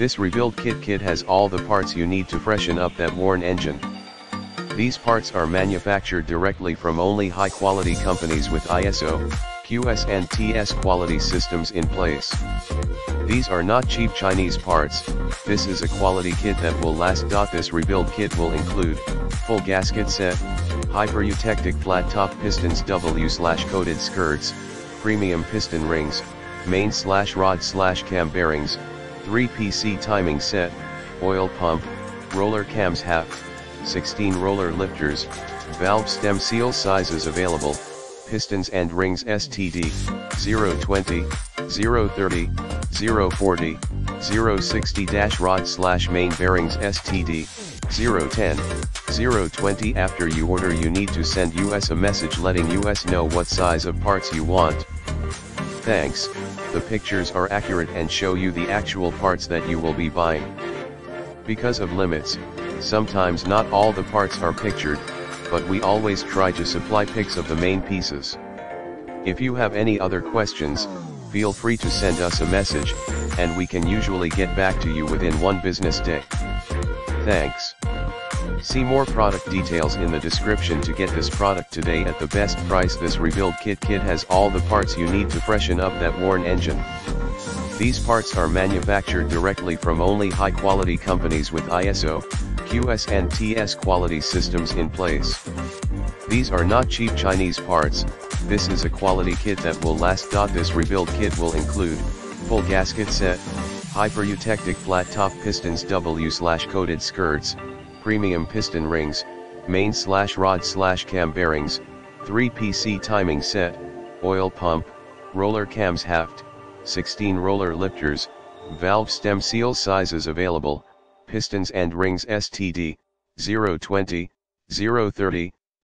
This rebuild kit kit has all the parts you need to freshen up that worn engine. These parts are manufactured directly from only high quality companies with ISO, QS and TS quality systems in place. These are not cheap Chinese parts, this is a quality kit that will last. This rebuild kit will include, full gasket set, hyper-eutectic flat top pistons W slash coated skirts, premium piston rings, main slash rod slash cam bearings, 3 PC timing set, oil pump, roller camshaft, 16 roller lifters, valve stem seal sizes available, pistons and rings STD, 020, 030, 040, 060 rod slash main bearings STD, 010, 020 After you order you need to send US a message letting US know what size of parts you want. Thanks, the pictures are accurate and show you the actual parts that you will be buying. Because of limits, sometimes not all the parts are pictured, but we always try to supply pics of the main pieces. If you have any other questions, feel free to send us a message, and we can usually get back to you within one business day. Thanks. See more product details in the description to get this product today at the best price this rebuild kit kit has all the parts you need to freshen up that worn engine. These parts are manufactured directly from only high quality companies with ISO, QS and TS quality systems in place. These are not cheap Chinese parts, this is a quality kit that will last. This rebuild kit will include, full gasket set, hyper-eutectic flat top pistons W slash coated skirts, premium piston rings, main slash rod slash cam bearings, 3 PC timing set, oil pump, roller camshaft, 16 roller lifters, valve stem seal sizes available, pistons and rings STD, 020, 030,